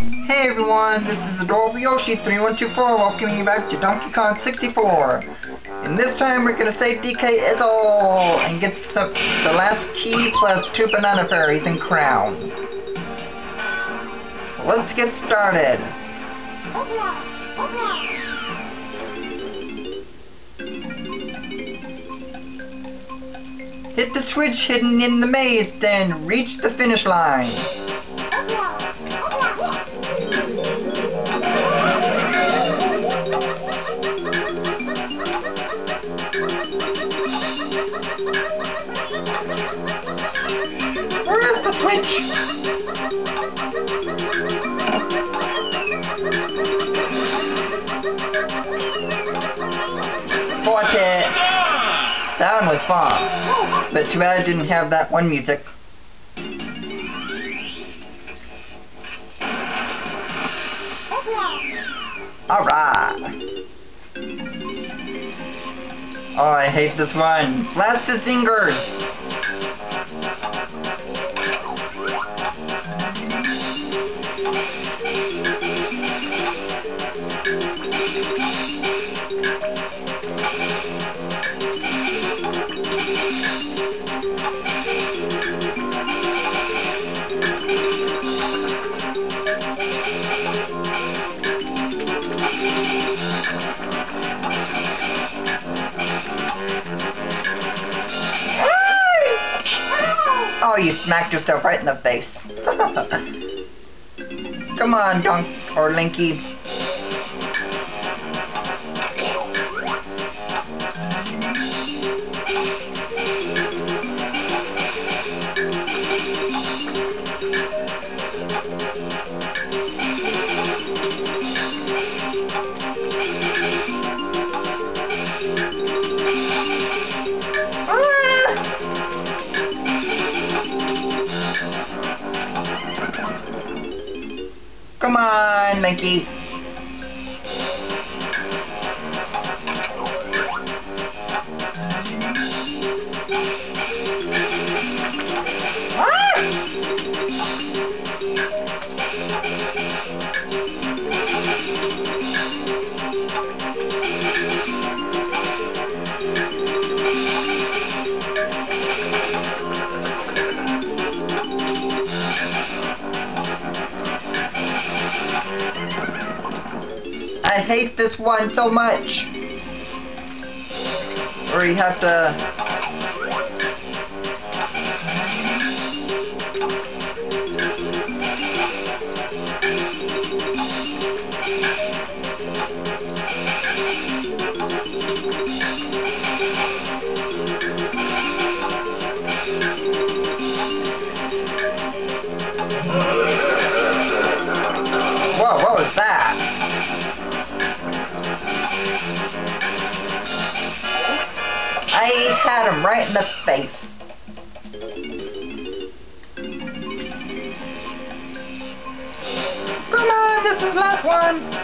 Hey everyone, this is Adorable Yoshi 3124 welcoming you back to Donkey Kong 64. And this time we're gonna save DK Isle and get some, the last key plus two banana fairies and crown. So let's get started. Hit the switch hidden in the maze, then reach the finish line. Where is the switch? Fought it. That one was fun. But too bad I didn't have that one music. Alright. Oh, I hate this one. Blast the singers! Smacked yourself right in the face. Come on, Dunk or Linky. Come on, Linky. This one so much. Or you have to... in the face. Come on, this is last one.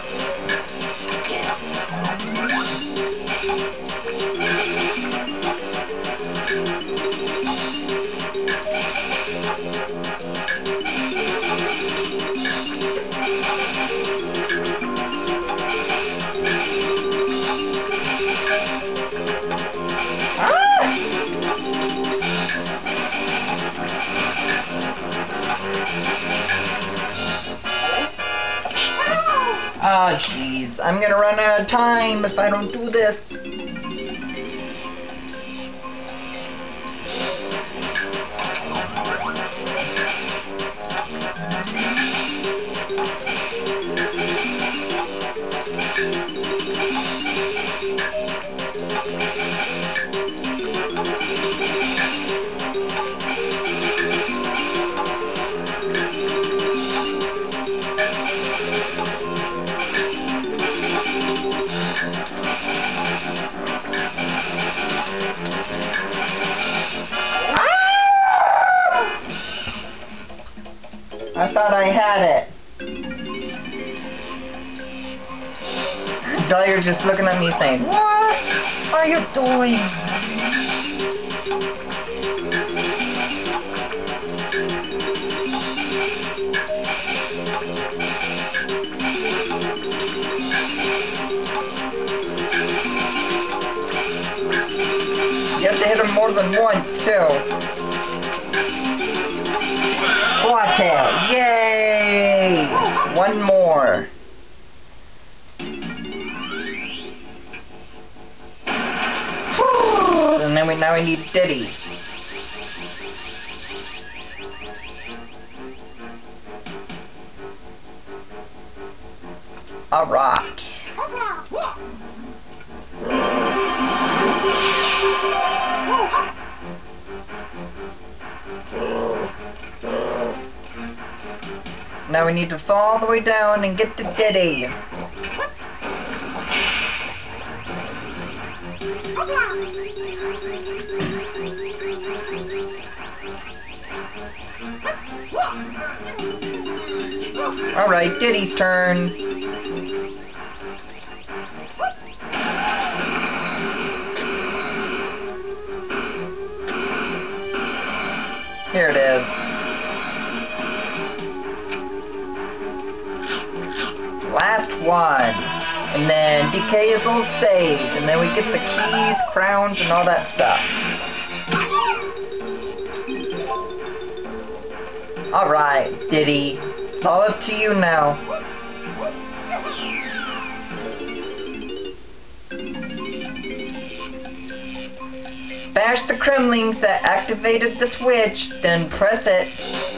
Ah, jeez. I'm gonna run out of time if I don't do this. I thought I had it. Dahlia's just looking at me saying, What are you doing? You have to hit him more than once, too. One more. And then we now we need Diddy. Alright. Now we need to fall all the way down and get to Diddy. Alright, Diddy's turn. DK Isle saved. And then we get the keys, crowns, and all that stuff. Alright, Diddy. It's all up to you now. Bash the Kremlings that activated the switch, then press it.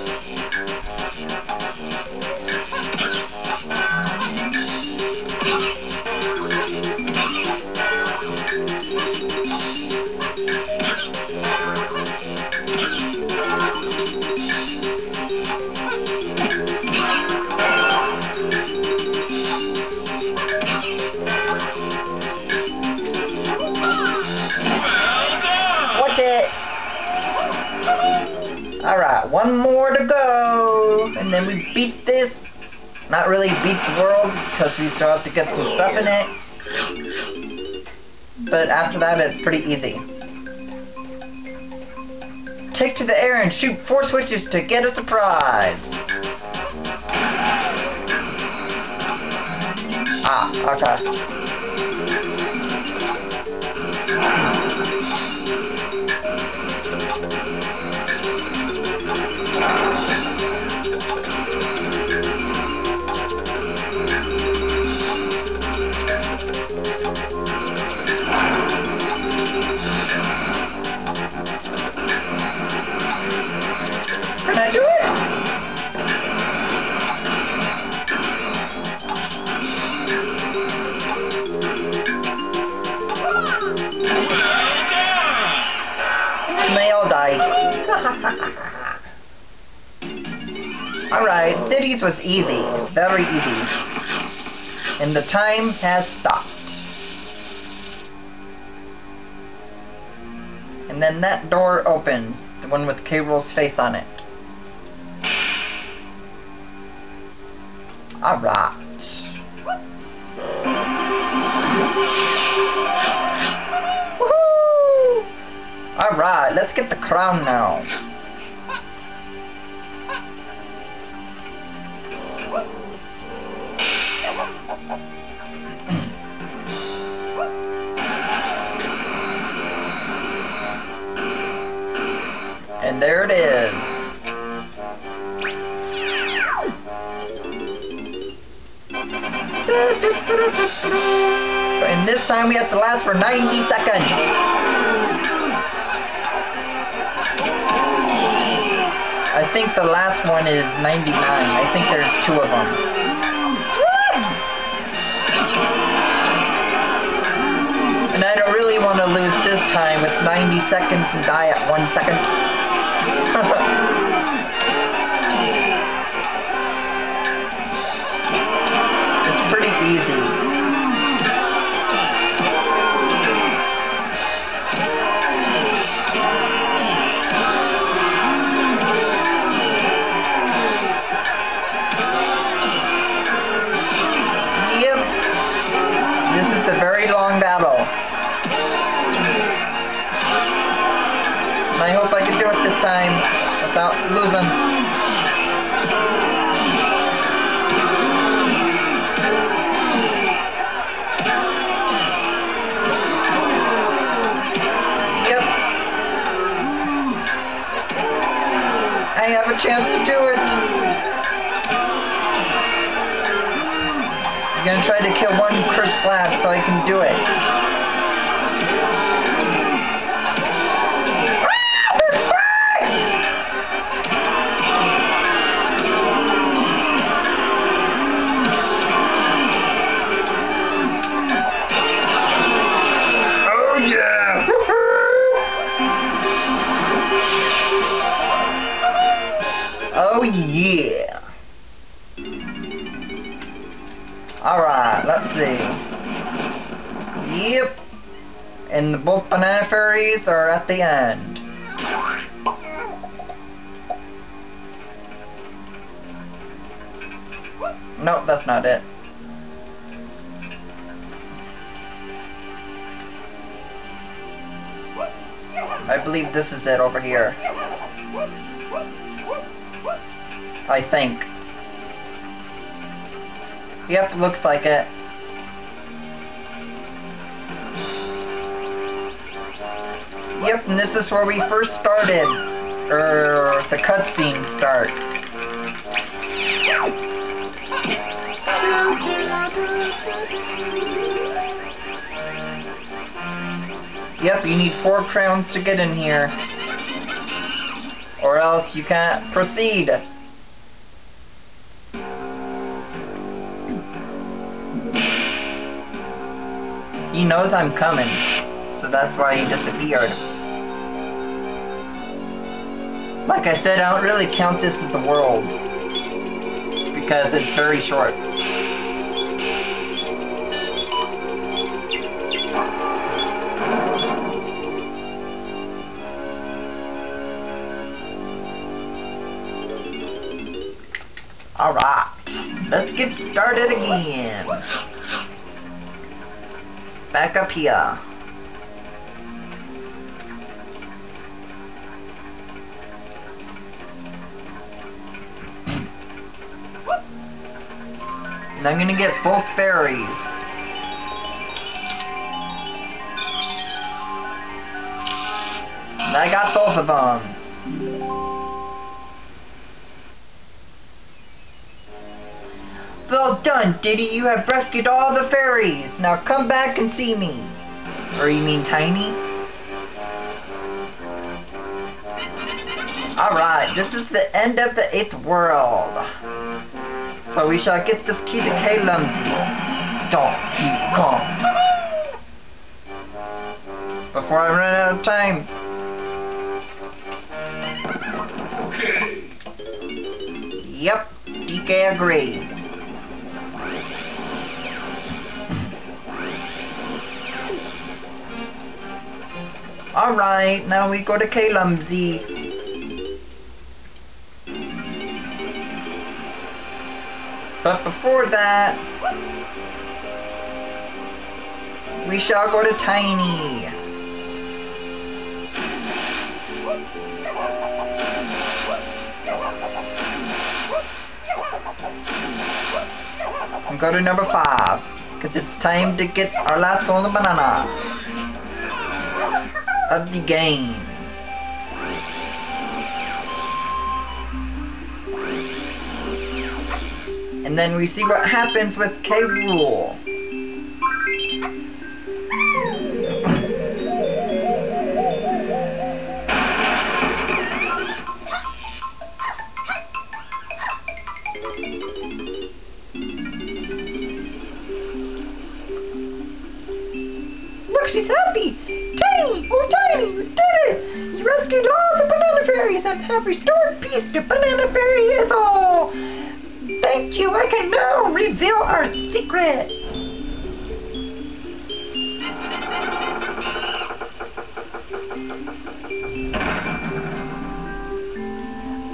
One more to go. And then we beat this. Not really beat the world, because we still have to get some stuff in it. But after that, it's pretty easy. Take to the air and shoot four switches to get a surprise. Ah, okay. Can I do it? They all died. Alright, Diddy's was easy. Very easy. And the time has stopped. And then that door opens. The one with K. Face on it. Alright. Alright, let's get the crown now. And there it is. And this time we have to last for 90 seconds. I think the last one is 99. I think there's two of them. And I don't really want to lose this time with 90 seconds and die at one second. without losing. Yep. I have a chance to do it. I'm going to try to kill one Chris Black so I can do it. Banana fairies are at the end. Nope, that's not it. I believe this is it over here. I think. Yep, looks like it. Yep, and this is where we first started. Er, the cutscene start. Yep, you need four crowns to get in here. Or else you can't proceed. He knows I'm coming, that's why he disappeared. Like I said, I don't really count this as the world, because it's very short. Alright, let's get started again. Back up here. And I'm gonna get both fairies. And I got both of them. Well done, Diddy. You have rescued all the fairies. Now come back and see me. Or you mean Tiny? Alright, this is the end of the eighth world. So we shall get this key to K Lumsy. Donkey Kong. Before I run out of time. Yep, DK agreed. Alright, now we go to K. Lumsy. But before that, we shall go to Tiny. And go to number five, because it's time to get our last golden banana of the game. And then we see what happens with K. Rool. Look, she's happy! Tiny! Oh, Tiny, you did it! You rescued all the banana fairies and have restored peace to reveal our secrets!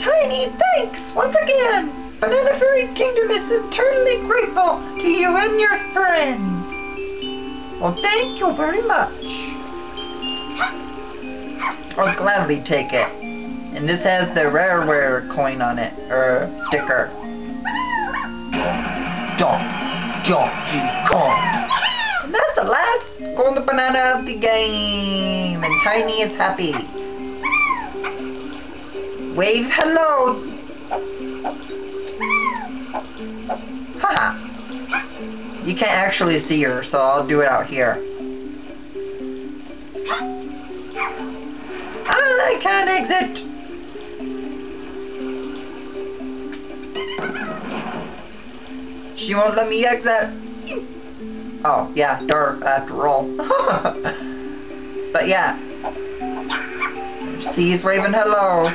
Tiny, thanks once again! Banana Fairy Kingdom is eternally grateful to you and your friends! Well, thank you very much. I'll gladly take it. And this has the rareware coin on it, or sticker. Don Donkey Kong. And that's the last golden banana of the game. And Tiny is happy. Wave hello. Haha. You can't actually see her, so I'll do it out here. I can't exit. She won't let me exit. Oh, yeah, dirt after all. but yeah. She's waving hello.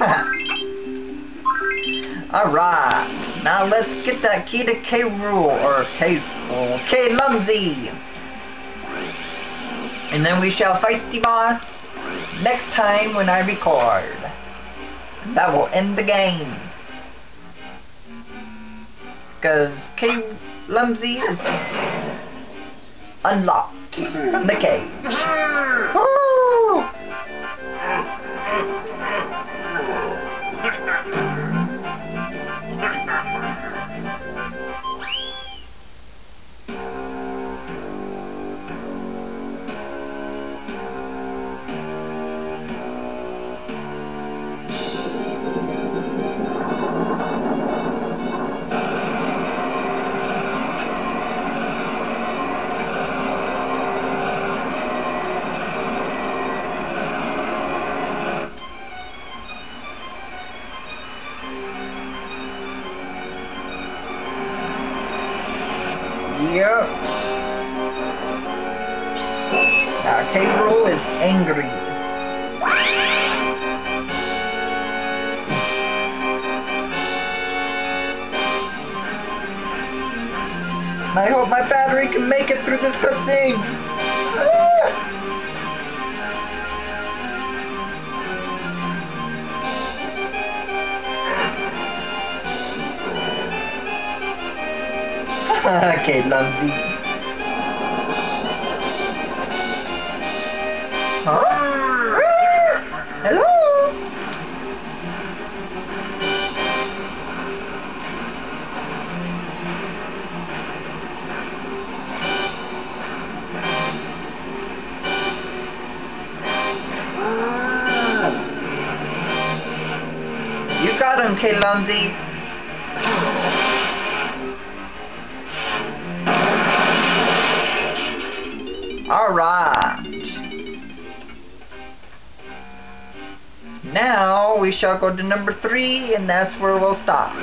Alright, now let's get that key to K. Rool, or K. Rool, K. Lumsy. And then we shall fight the boss next time when I record. That will end the game. Because K. Lumsy is unlocked from the cage. K. Rool is angry. I hope my battery can make it through this cutscene. Ah! okay, Lumsy. Hello? Ah. You got him, K. Lumsy. Shall go to number three, and that's where we'll stop.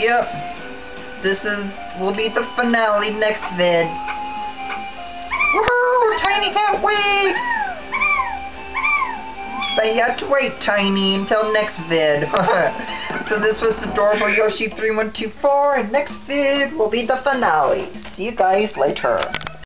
Yep. This is will be the finale next vid. Woohoo! Tiny can't wait! But you have to wait, Tiny, until next vid. so this was Adorable Yoshi 3124, and next vid will be the finale. See you guys later.